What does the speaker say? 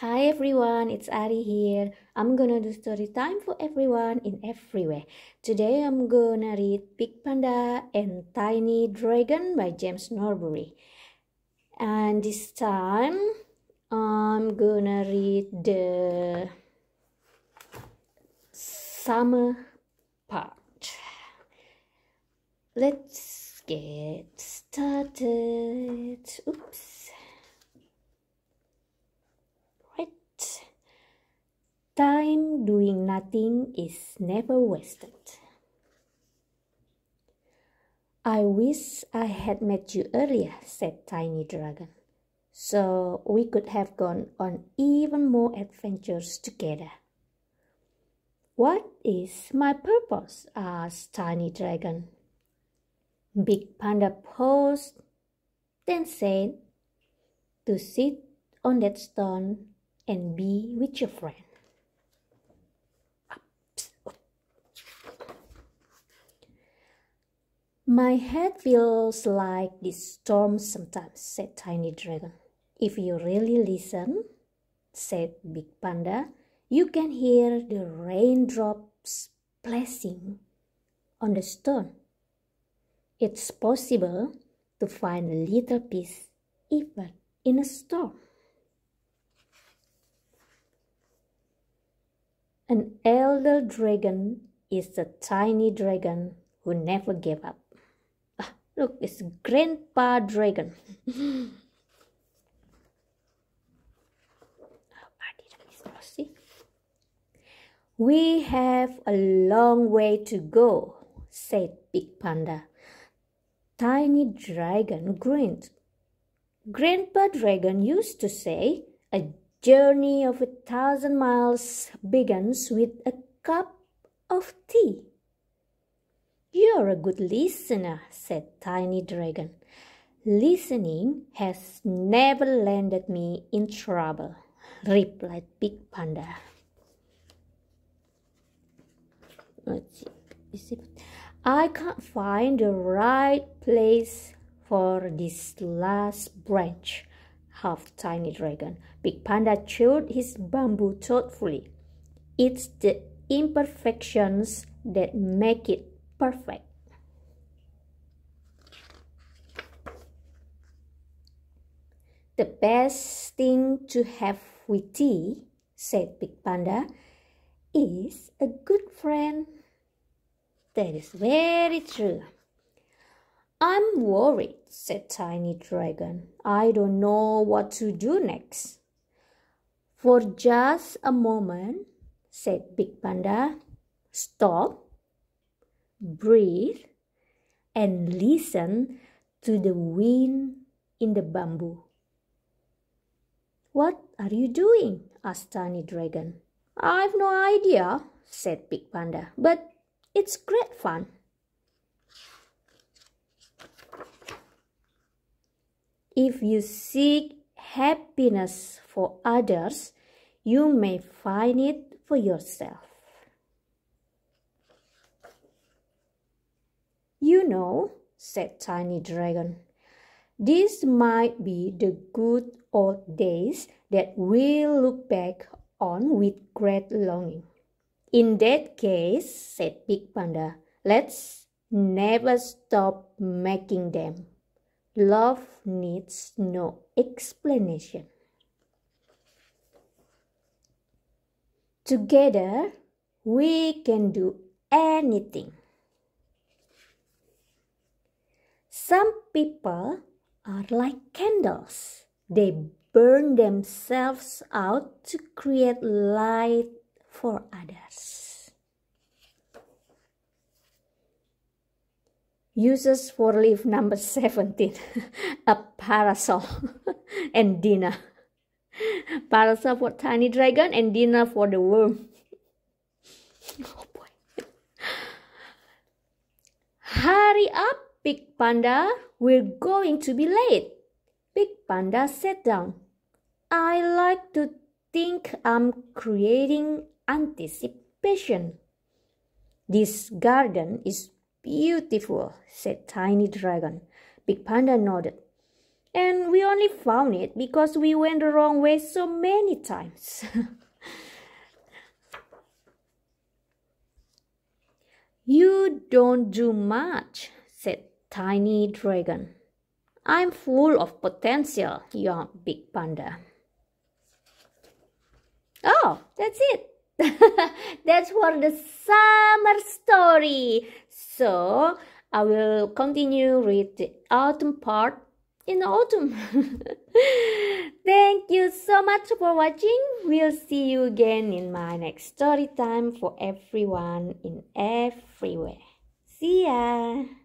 Hi everyone, it's Ari here. I'm gonna do story time for everyone in everywhere. Today I'm gonna read Big Panda and Tiny Dragon by James Norbury. And this time I'm gonna read the summer part. Let's get started. Oops. Time doing nothing is never wasted. I wish I had met you earlier, said Tiny Dragon, so we could have gone on even more adventures together. What is my purpose? asked Tiny Dragon. Big Panda paused, then said, To sit on that stone and be with your friend. My head feels like this storm sometimes, said Tiny Dragon. If you really listen, said Big Panda, you can hear the raindrops splashing on the stone. It's possible to find a little peace even in a storm. An elder dragon is a tiny dragon who never gave up. Look, it's Grandpa Dragon. We have a long way to go, said Big Panda. Tiny Dragon grinned. Grandpa Dragon used to say, a journey of a thousand miles begins with a cup of tea. You're a good listener, said Tiny Dragon. Listening has never landed me in trouble, replied Big Panda. I can't find the right place for this last branch, half Tiny Dragon. Big Panda chewed his bamboo thoughtfully. It's the imperfections that make it perfect. The best thing to have with tea, said Big Panda, is a good friend. That is very true. I'm worried, said Tiny Dragon. I don't know what to do next. For just a moment, said Big Panda, stop breathe, and listen to the wind in the bamboo. What are you doing? asked Tiny Dragon. I've no idea, said Big Panda, but it's great fun. If you seek happiness for others, you may find it for yourself. You know, said Tiny Dragon, this might be the good old days that we'll look back on with great longing. In that case, said Big Panda, let's never stop making them. Love needs no explanation. Together, we can do anything. Some people are like candles. They burn themselves out to create light for others. Uses for leaf number 17 a parasol and dinner. Parasol for tiny dragon and dinner for the worm. Oh boy. Hurry up Big Panda, we're going to be late. Big Panda sat down. I like to think I'm creating anticipation. This garden is beautiful, said Tiny Dragon. Big Panda nodded. And we only found it because we went the wrong way so many times. you don't do much, said Tiny Dragon. I'm full of potential, young Big Panda. Oh, that's it. that's for the summer story. So I will continue with the autumn part in autumn. Thank you so much for watching. We'll see you again in my next story time for everyone in everywhere. See ya!